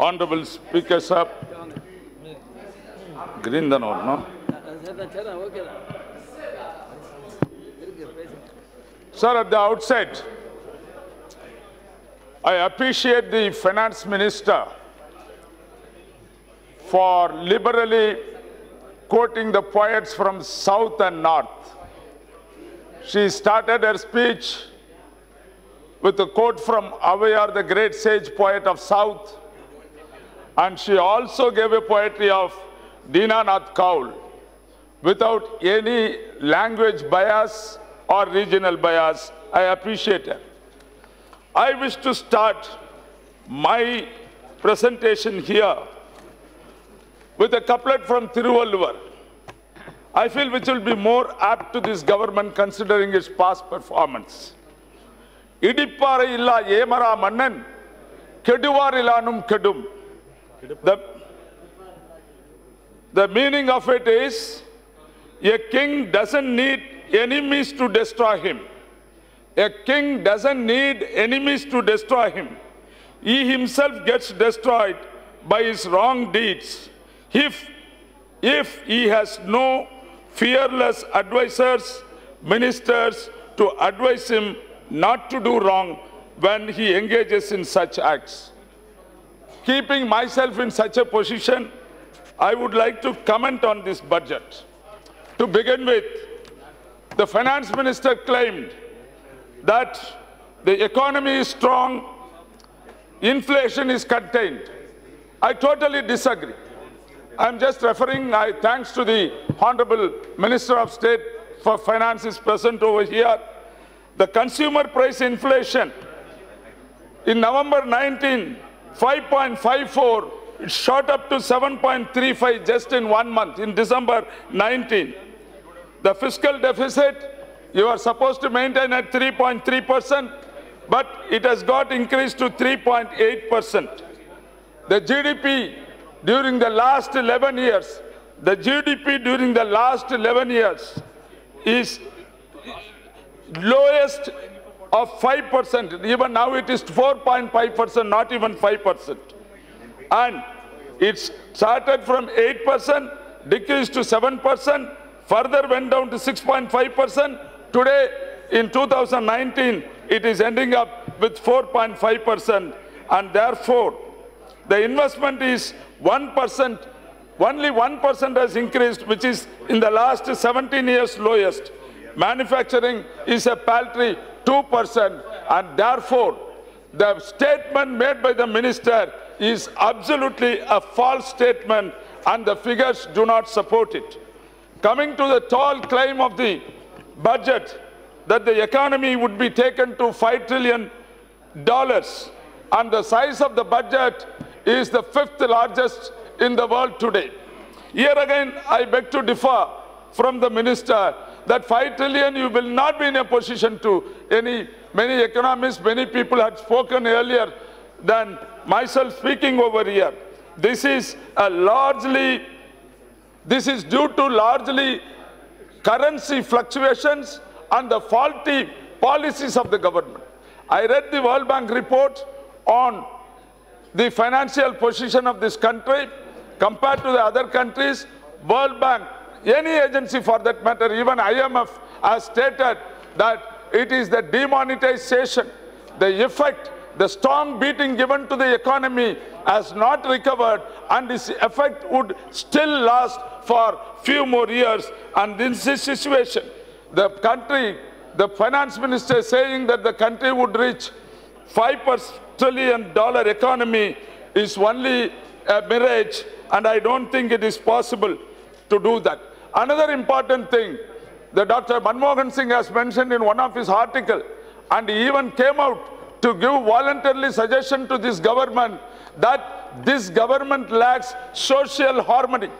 Honorable Speaker, sir. Green no? Sir, at the outset, I appreciate the Finance Minister for liberally quoting the poets from South and North. She started her speech with a quote from Avvaiyar, the great sage poet of South, and she also gave a poetry of Dinanath Kaul without any language bias or regional bias. I appreciate it. I wish to start my presentation here with a couplet from Thiruvalluvar. I feel which will be more apt to this government considering its past performance. இடிப்பாறை இல்லா ஏமரா மன்னன் கெடுவாரிலானும் கெடும் the, the meaning of it is a king doesn't need enemies to destroy him. A king doesn't need enemies to destroy him. He himself gets destroyed by his wrong deeds. If, if he has no fearless advisors, ministers to advise him not to do wrong when he engages in such acts. Keeping myself in such a position, I would like to comment on this budget. To begin with, the finance minister claimed that the economy is strong, inflation is contained. I totally disagree. I'm just referring, I, thanks to the Honorable Minister of State for Finance is present over here. The consumer price inflation in November 19, 5.54, it shot up to 7.35 just in one month, in December 19. The fiscal deficit, you are supposed to maintain at 3.3%, but it has got increased to 3.8%. The GDP during the last 11 years, the GDP during the last 11 years is lowest of 5%. Even now it is 4.5%, not even 5%. And it started from 8%, decreased to 7%, further went down to 6.5%. Today, in 2019, it is ending up with 4.5%. And therefore, the investment is 1%, only 1% has increased, which is in the last 17 years lowest. Manufacturing is a paltry 2%, and therefore, the statement made by the minister is absolutely a false statement, and the figures do not support it. Coming to the tall claim of the budget that the economy would be taken to $5 trillion, and the size of the budget is the fifth largest in the world today. Here again, I beg to differ from the minister that 5 trillion you will not be in a position to. Any, many economists, many people had spoken earlier than myself speaking over here. This is a largely, this is due to largely currency fluctuations and the faulty policies of the government. I read the World Bank report on the financial position of this country compared to the other countries. World Bank, any agency for that matter, even IMF has stated that it is the demonetization, the effect, the strong beating given to the economy has not recovered and its effect would still last for few more years. And in this situation, the country, the finance minister is saying that the country would reach 5 trillion dollar economy is only a mirage and I don't think it is possible to do that. Another important thing that Dr. Manmohan Singh has mentioned in one of his article and he even came out to give voluntarily suggestion to this government that this government lacks social harmony.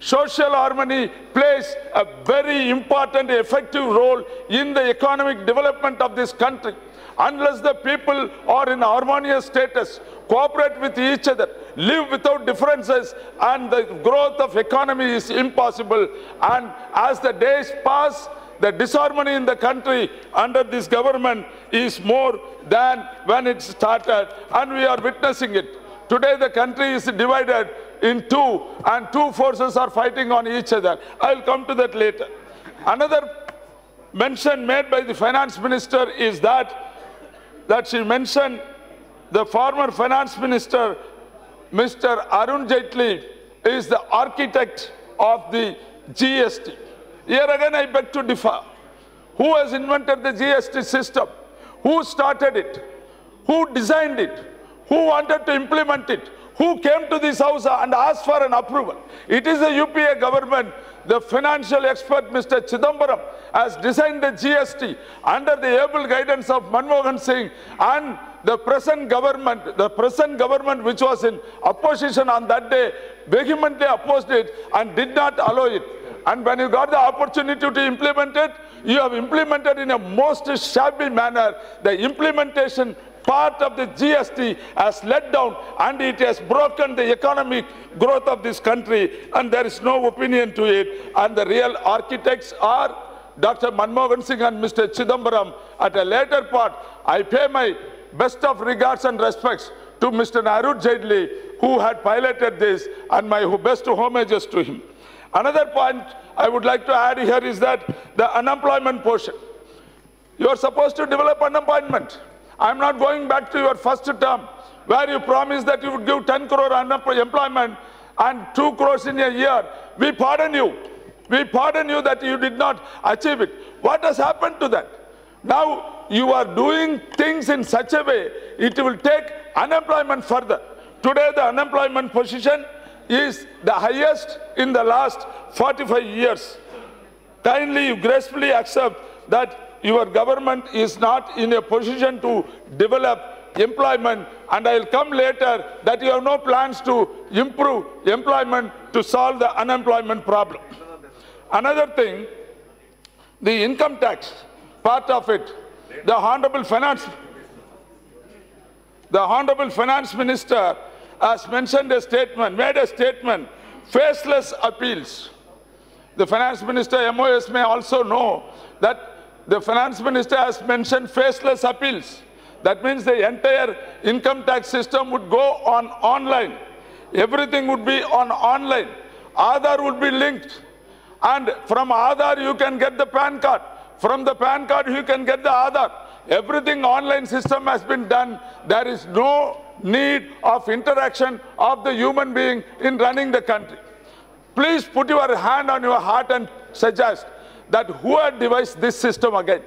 Social harmony plays a very important, effective role in the economic development of this country. Unless the people are in harmonious status, cooperate with each other, live without differences, and the growth of economy is impossible. And as the days pass, the disharmony in the country under this government is more than when it started, and we are witnessing it. Today the country is divided in two and two forces are fighting on each other. I'll come to that later. Another mention made by the finance minister is that, that she mentioned the former finance minister, Mr. Arun Jaitley, is the architect of the GST. Here again, I beg to differ. Who has invented the GST system? Who started it? Who designed it? Who wanted to implement it? Who came to this house and asked for an approval? It is the UPA government. The financial expert, Mr. Chidambaram, has designed the GST under the able guidance of Manmohan Singh and the present government, the present government which was in opposition on that day, vehemently opposed it and did not allow it. And when you got the opportunity to implement it, you have implemented in a most shabby manner. The implementation part of the GST has let down and it has broken the economic growth of this country and there is no opinion to it. And the real architects are Dr. Manmohan Singh and Mr. Chidambaram. At a later part, I pay my best of regards and respects to Mr. Arun Jaitley, who had piloted this, and my best homages to him. Another point I would like to add here is that the unemployment portion. You are supposed to develop unemployment. I'm not going back to your first term where you promised that you would give 10 crore unemployment and 2 crores in a year. We pardon you. We pardon you that you did not achieve it. What has happened to that? Now you are doing things in such a way, it will take unemployment further. Today the unemployment position is the highest in the last 45 years. Kindly, you gracefully accept that your government is not in a position to develop employment and I will come later that you have no plans to improve employment to solve the unemployment problem. Another thing, the income tax, part of it, the Honorable Finance, the Honorable Finance Minister has mentioned a statement, made a statement, faceless appeals. The Finance Minister, MOS, may also know that the Finance Minister has mentioned faceless appeals. That means the entire income tax system would go on online. Everything would be on online. Aadhaar would be linked. And from Aadhaar, you can get the PAN card. From the PAN card, you can get the Aadhaar. Everything online system has been done. There is no need of interaction of the human being in running the country. Please put your hand on your heart and suggest that who had devised this system again?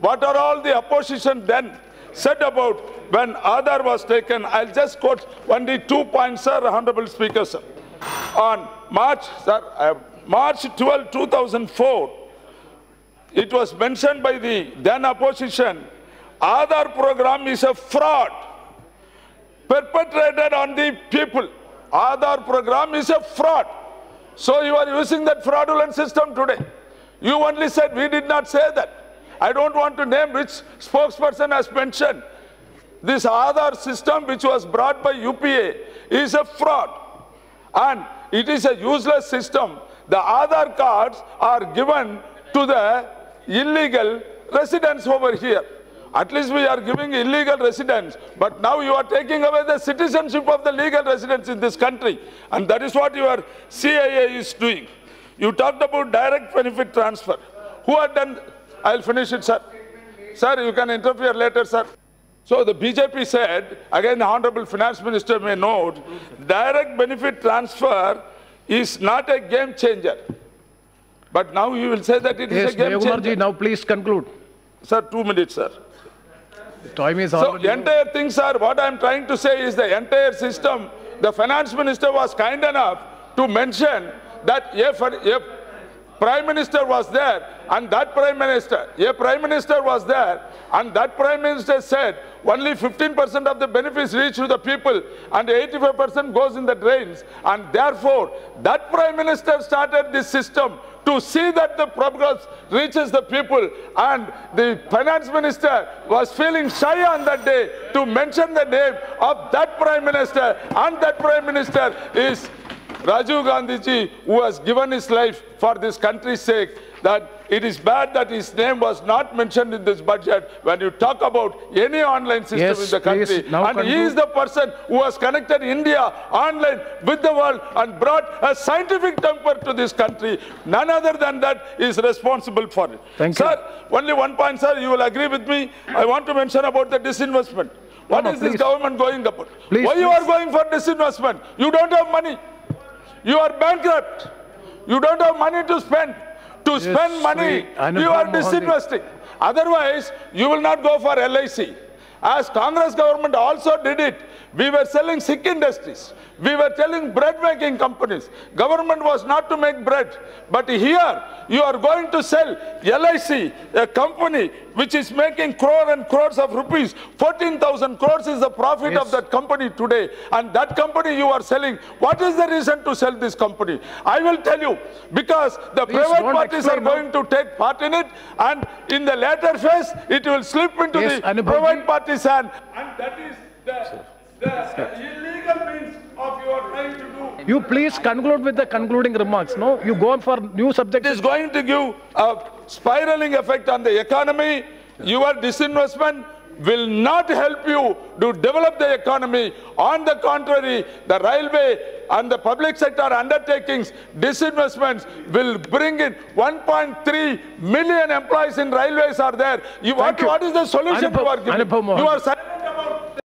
What are all the opposition then said about when Aadhaar was taken? I'll just quote only two points, sir, Honorable Speaker, sir. On March, sir, uh, March 12, 2004, it was mentioned by the then opposition, Aadhaar program is a fraud perpetrated on the people. Aadhaar program is a fraud. So you are using that fraudulent system today. You only said we did not say that. I don't want to name which spokesperson has mentioned. This Aadhaar system which was brought by UPA is a fraud. And it is a useless system. The Aadhaar cards are given to the illegal residents over here. At least we are giving illegal residents, but now you are taking away the citizenship of the legal residents in this country. And that is what your CAA is doing. You talked about direct benefit transfer. Who had done, I'll finish it, sir. Sir, you can interfere later, sir. So the BJP said, again the Honorable Finance Minister may note, direct benefit transfer is not a game changer. But now you will say that it is Yes, a game Jayakumar ji, changer. now please conclude. Sir, two minutes, sir. Time is So already. entire thing, sir, what I'm trying to say is the entire system, the finance minister was kind enough to mention that if, if prime minister was there and that prime minister, a prime minister was there and that prime minister said only 15% of the benefits reach to the people and 85% goes in the drains. And therefore that prime minister started this system to see that the progress reaches the people. And the finance minister was feeling shy on that day to mention the name of that prime minister. And that prime minister is Rajiv Gandhi ji who has given his life for this country's sake that it is bad that his name was not mentioned in this budget when you talk about any online system Yes, in the country. please, And he is the person who has connected India online with the world and brought a scientific temper to this country. None other than that is responsible for it. Thank you. Sir, only one point, sir, you will agree with me. I want to mention about the disinvestment. What no, is this government going about? Please, Why you are going for disinvestment? You don't have money. You are bankrupt. You don't have money to spend. To spend money, you are disinvesting. Otherwise, you will not go for LIC. As Congress government also did it, we were selling sick industries. We were telling bread making companies. Government was not to make bread. But here, you are going to sell LIC, a company which is making crore and crores of rupees. 14,000 crores is the profit of that company today. And that company you are selling, what is the reason to sell this company? I will tell you, because the Please private parties are going to take part in it and in the later phase, it will slip into Yes, the private ji. party's hand. And that is the, the illegal means of your trying to do. You please conclude with the concluding remarks. No, you go on for new It subjects. is going to give a spiraling effect on the economy. Your disinvestment will not help you to develop the economy. On the contrary, the railway and the public sector undertakings, disinvestments will bring in 1.3 million employees in railways are there. You, what, you. what is the solution you Anupam- are giving? Anupam You are